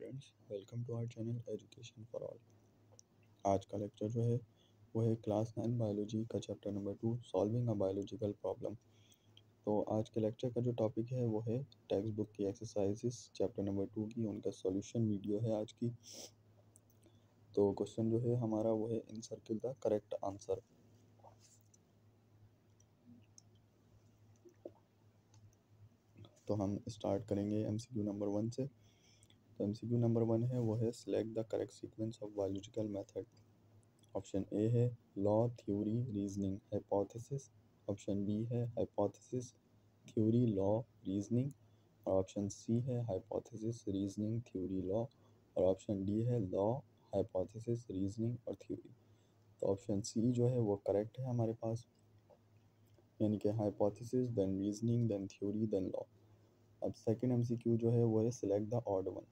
Channel education for all आज का lecture जो है, वो है क्लास नाइन बायोलॉजी का chapter number two solving a biological problem तो आज के लेक्चर का जो टॉपिक है, वो है टेक्स्ट बुक की एक्सरसाइजेस चैप्टर नंबर टू की, उनका सॉल्यूशन वीडियो है आज की. तो क्वेश्चन जो है हमारा, वो है in circle the correct answer तो हम स्टार्ट करेंगे एमसीक्यू नंबर वन से. तो एमसीक्यू नंबर वन है, वो है select the correct sequence of biological method option A है law theory reasoning hypothesis option B है हाइपोथेसिस थ्योरी लॉ रीजनिंग और ऑप्शन सी है हाइपोथेसिस रीजनिंग थ्योरी लॉ और ऑप्शन डी है लॉ हाइपोथेसिस रीजनिंग और थ्योरी तो option C जो है वो करेक्ट है हमारे पास. यानी कि hypothesis then reasoning then theory then law अब सेकंड एमसीक्यू जो है वो है select the odd one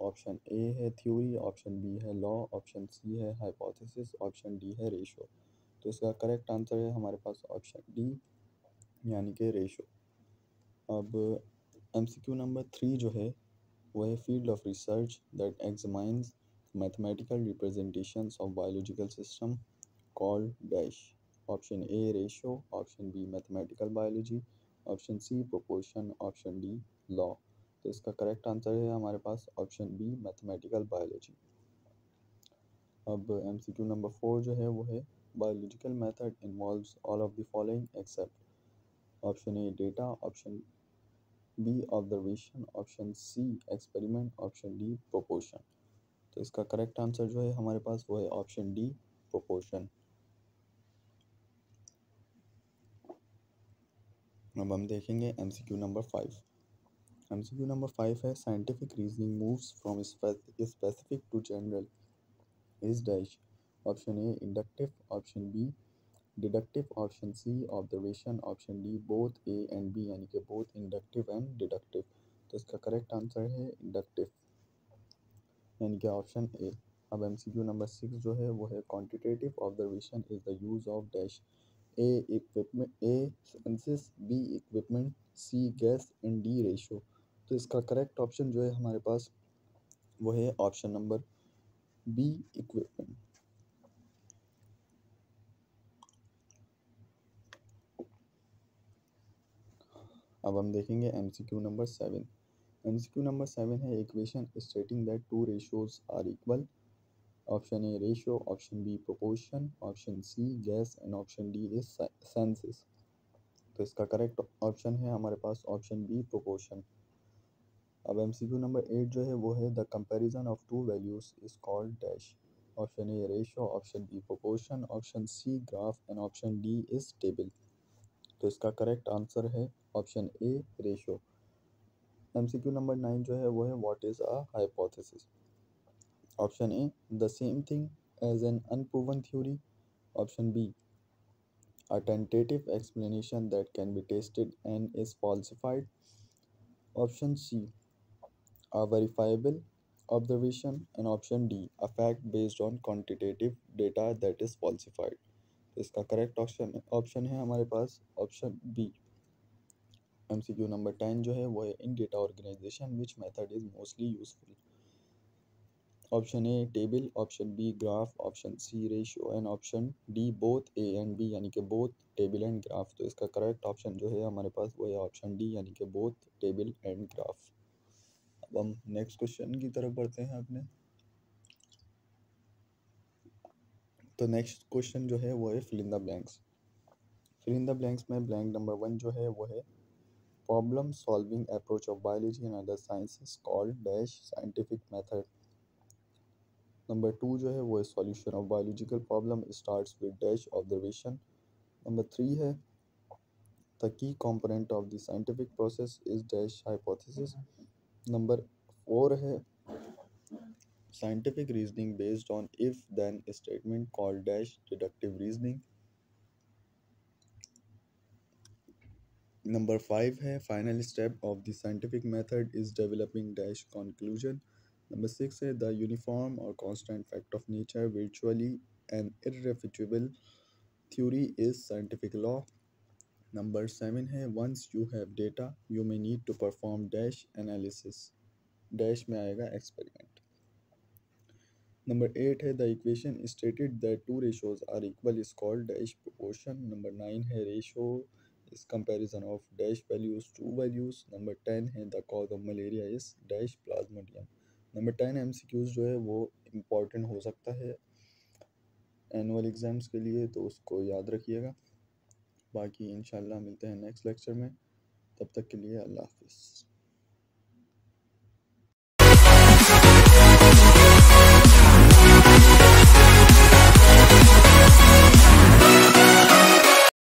option A है थ्योरी, ऑप्शन बी है लॉ, ऑप्शन सी है हाइपोथेसिस ऑप्शन डी है रेशो तो इसका करेक्ट आंसर है हमारे पास ऑप्शन डी यानी कि रेशो अब एमसीक्यू नंबर थ्री जो है, वो है field of research that examines mathematical representations of biological system called dash option A ratio option B mathematical biology option C proportion option D law तो इसका correct answer है हमारे पास ऑप्शन बी मैथमेटिकल बायोलॉजी अब M C Q number four जो है, वो है biological method involves all of the following except option A data option B observation option C experiment option D proportion तो इसका करेक्ट आंसर जो है हमारे पास, वो है ऑप्शन डी प्रोपोर्शन अब हम देखेंगे M C Q number five M C Q number five है scientific reasoning moves from specific to general is dash option A inductive option B deductive option C observation option D both A and B यानी कि both inductive and deductive तो इसका correct answer है inductive यानी कि option A अब M C Q number six जो है, वो है quantitative observation is the use of dash A equipment A senses B equipment C gas and D ratio तो इसका करेक्ट ऑप्शन जो है हमारे पास वो है ऑप्शन नंबर बी इक्विपमेंट अब हम देखेंगे M C Q number seven M C Q number seven है equation stating that two ratios are equal option A ratio option B proportion option C gas and option D is senses तो इसका correct option है हमारे पास option B proportion अब M C Q number eight जो है वो है the comparison of two values is called dash option A ratio option B proportion option C graph and option D is table तो इसका करेक्ट आंसर है option A ratio M C Q number nine जो है वो है what is a hypothesis Option A, the same thing as an unproven theory. Option B, a tentative explanation that can be tested and is falsified. Option C, a verifiable observation. And option D, a fact based on quantitative data that is falsified. इसका correct option option है हमारे पास option B M C Q number ten जो है वो है in data organisation which method is mostly useful option A table option B graph option C ratio and option D both A and B यानी कि both table and graph तो इसका correct option जो है हमारे पास वो है ऑप्शन डी यानी कि बोथ टेबल एंड ग्राफ अब हम नेक्स्ट क्वेश्चन की तरफ़ बढ़ते हैं अपने। तो नेक्स्ट क्वेश्चन जो है वो है fill in the blanks fill in the blanks में ब्लैंक नंबर वन जो है वो है problem solving approach of biology and other sciences called dash scientific method number two जो है वो है solution of biological problem starts with dash observation number three है the key component of the scientific process is dash hypothesis number four है। Scientific reasoning based on if then statement call dash deductive reasoning number five है final step of the scientific method is developing dash conclusion number six है the uniform और constant fact of nature virtually and irrefutable theory is scientific law Number seven है once you have data you may need to perform dash analysis dash में आएगा experiment number eight है the equation stated that two ratios are equal is called dash proportion number nine है ratio is comparison of dash values two values number ten है the cause of malaria is dash plasmodium number ten M जो है, वो important हो सकता है. Annual exams के लिए तो उसको याद रखिएगा. बाकी इंशाल्लाह मिलते हैं नेक्स्ट लेक्चर में। तब तक के लिए अल्लाह हाफिज़।